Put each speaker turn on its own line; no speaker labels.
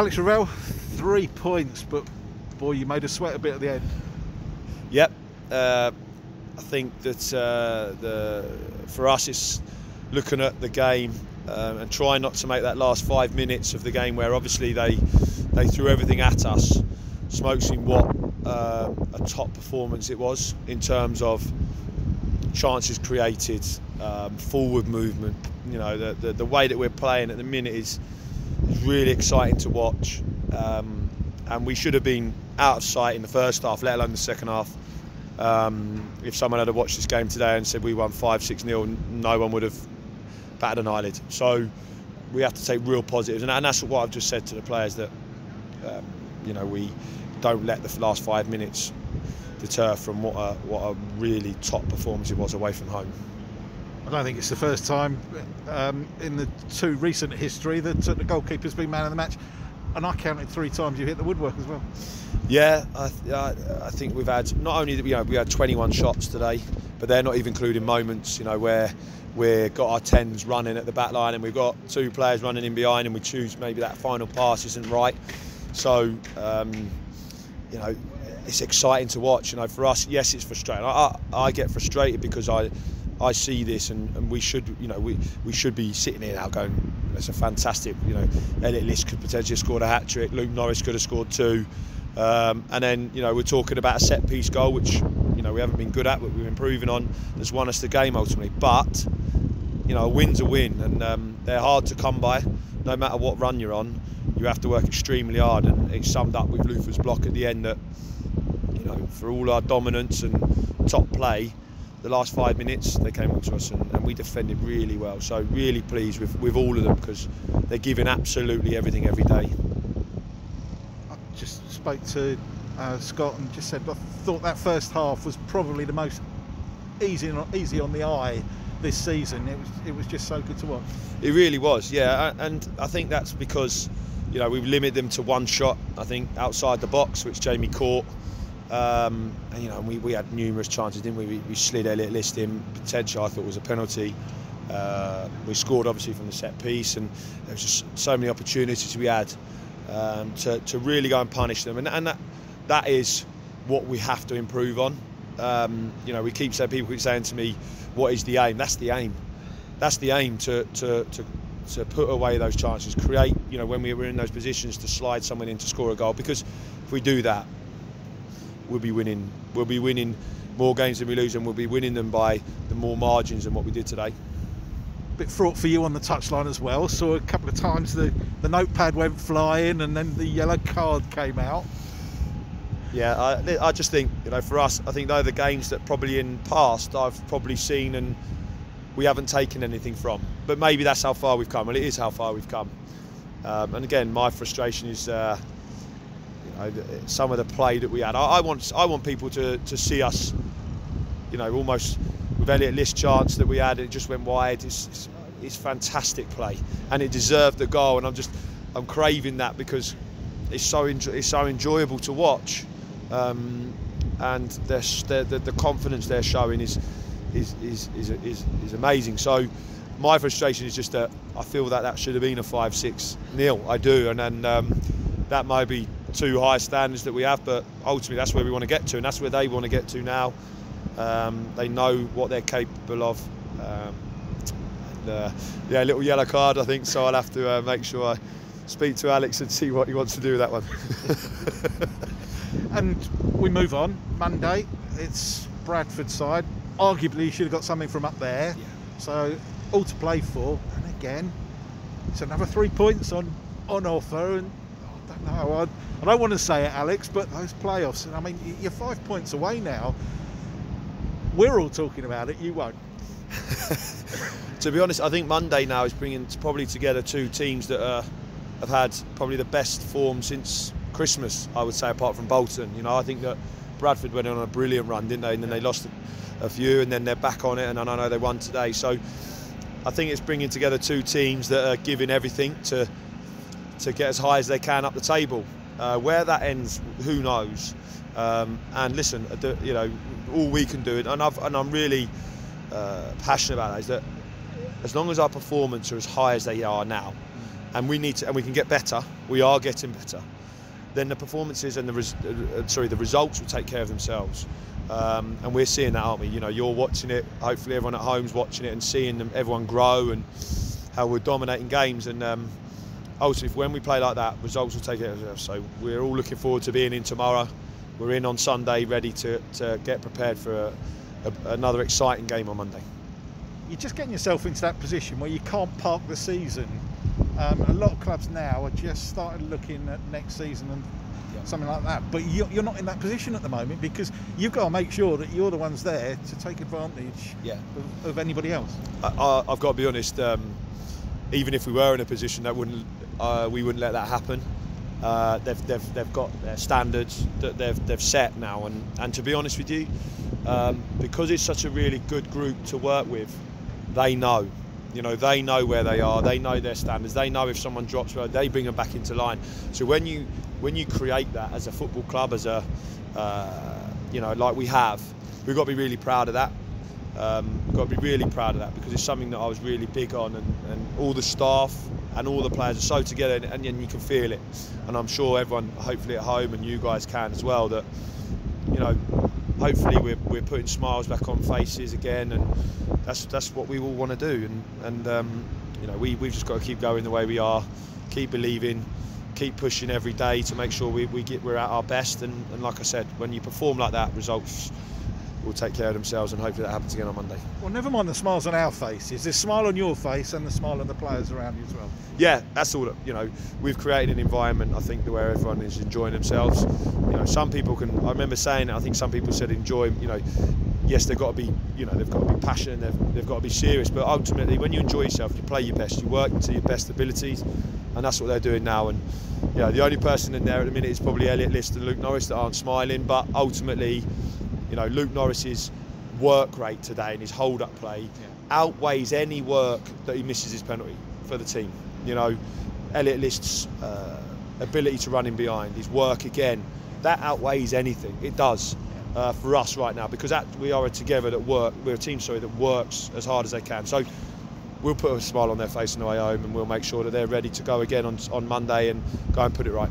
Alex Revell, three points, but boy, you made us sweat a bit at the end.
Yep. Uh, I think that uh, the for us it's looking at the game um, and trying not to make that last five minutes of the game where obviously they they threw everything at us. Smoke's seen what uh, a top performance it was in terms of chances created, um, forward movement. You know the, the, the way that we're playing at the minute is, really exciting to watch. Um, and we should have been out of sight in the first half, let alone the second half. Um, if someone had watched this game today and said we won 5 6 0, no one would have batted an eyelid. So we have to take real positives, and, and that's what I've just said to the players that um, you know we don't let the last five minutes deter from what a, what a really top performance it was away from home.
I don't think it's the first time um, in the two recent history that uh, the goalkeeper's been man of the match, and I counted three times you hit the woodwork as well.
Yeah, I, th- I think we've had not only that you know we had 21 shots today, but they're not even including moments you know where we've got our tens running at the back line and we've got two players running in behind and we choose maybe that final pass isn't right. So um, you know it's exciting to watch. You know, for us, yes, it's frustrating. I, I, I get frustrated because I I see this and, and, we should, you know, we, we should be sitting here now going, that's a fantastic, you know, Elliott List could potentially have scored a hat trick, Luke Norris could have scored two. Um, and then, you know, we're talking about a set piece goal, which, you know, we haven't been good at, but we're improving on, that's won us the game ultimately. But, you know, a win's a win, and um, they're hard to come by, no matter what run you're on. You have to work extremely hard, and it's summed up with Luther's block at the end that, you know, for all our dominance and top play, the last five minutes they came on to us and, and, we defended really well. So really pleased with, with all of them because they're giving absolutely everything every day.
I just spoke to uh, Scott and just said I thought that first half was probably the most easy easy on the eye this season. It was it was just so good to watch.
It really was, yeah, and I think that's because you know we've limited them to one shot. I think outside the box, which Jamie caught. Um, and, you know, we, we had numerous chances, didn't we? We, we slid Elliott List in. Potential, I thought, was a penalty. Uh, we scored obviously from the set piece, and there was just so many opportunities we had um, to, to really go and punish them, and, and that that is what we have to improve on. Um, you know, we keep saying people keep saying to me, "What is the aim?" That's the aim. That's the aim to to, to to put away those chances, create, you know, when we were in those positions to slide someone in to score a goal. Because if we do that, we'll be winning. We'll be winning more games than we lose, and we'll be winning them by the more margins than what we did today.
Bit fraught for you on the touchline as well. So a couple of times the, the notepad went flying, and then the yellow card came out.
Yeah, I, I just think you know for us, I think they're the games that probably in past I've probably seen and we haven't taken anything from. But maybe that's how far we've come. Well, it is how far we've come. Um, and again, my frustration is. Uh, know, some of the play that we had. I, I, want I want people to, to see us, you know, almost with Elliott List chance that we had, it just went wide. It's, it's, it's, fantastic play, and it deserved the goal. And I'm just I'm craving that because it's so it's so enjoyable to watch, um, and they're, they're, the, the confidence they're showing is is is, is, is, is amazing. So my frustration is just that I feel that that should have been a five six nil. I do, and then um, that might be too high standards that we have, but ultimately that's where we want to get to, and that's where they want to get to now. Um, they know what they're capable of. Um, and, uh, yeah, little yellow card, I think. So I'll have to uh, make sure I speak to Alex and see what he wants to do with that one.
and we move on. Monday, it's Bradford side. Arguably, you should have got something from up there. Yeah. So all to play for, and again, it's another three points on on offer, and no, I, I don't want to say it, Alex, but those playoffs, and I mean, you're five points away now. We're all talking about it, you won't.
to be honest, I think Monday now is bringing probably together two teams that are, have had probably the best form since Christmas, I would say, apart from Bolton. You know, I think that Bradford went on a brilliant run, didn't they? And then they lost a few, and then they're back on it, and I know they won today. So I think it's bringing together two teams that are giving everything to to get as high as they can up the table. Uh, where that ends, who knows? Um, and listen, uh, you know, all we can do, and, I've, and I'm really uh, passionate about that, is that as long as our performance are as high as they are now, and we need to, and we can get better. We are getting better. Then the performances and the res, uh, sorry the results will take care of themselves. Um, and we're seeing that, aren't we? You know, you're watching it. Hopefully, everyone at home's watching it and seeing them, everyone grow and how we're dominating games. And um, ultimately, when we play like that, results will take themselves. So we're all looking forward to being in tomorrow. We're in on Sunday, ready to, to get prepared for a, a, another exciting game on Monday.
You're just getting yourself into that position where you can't park the season. Um, a lot of clubs now are just starting looking at next season and something like that. But you're, you're, not in that position at the moment because you've got to make sure that you're the ones there to take advantage
yeah.
of, of anybody else.
I, have got to be honest. Um, even if we were in a position that wouldn't, uh, we wouldn't let that happen. Uh, they've, they've, they've got their standards that they've, they've set now, and, and to be honest with you, um, because it's such a really good group to work with, they know you know, they know where they are. They know their standards. They know if someone drops, they bring them back into line. So when you when you create that as a football club, as a uh, you know, like we have, we've got to be really proud of that. Um, we've got to be really proud of that because it's something that I was really big on, and, and all the staff and all the players are so together, and, and, you can feel it. And I'm sure everyone, hopefully at home, and you guys can as well, that you know, hopefully we're, we're putting smiles back on faces again, and that's that's what we all want to do. And and um, you know, we we've just got to keep going the way we are, keep believing, keep pushing every day to make sure we, we get we're at our best. And, and like I said, when you perform like that, results will take care of themselves, and hopefully that happens again on Monday.
Well, never mind the smiles on our faces. There's a smile on your face and the smile on the players around you as well.
Yeah, that's all. You know, we've created an environment. I think where everyone is enjoying themselves. You know, some people can. I remember saying. I think some people said enjoy. You know, yes, they've got to be. You know, they've got to be passionate. They've, they've got to be serious. But ultimately, when you enjoy yourself, you play your best. You work to your best abilities, and that's what they're doing now. And yeah, the only person in there at the minute is probably Elliott List and Luke Norris that aren't smiling. But ultimately, you know, Luke Norris's work rate today and his hold-up play yeah. outweighs any work that he misses his penalty for the team. You know, Elliott List's uh, ability to run in behind, his work again, that outweighs anything. It does. Uh, for us right now because that, we are a together that work we're a team sorry that works as hard as they can so we'll put a smile on their face on the way home and we'll make sure that they're ready to go again on, on Monday and go and put it right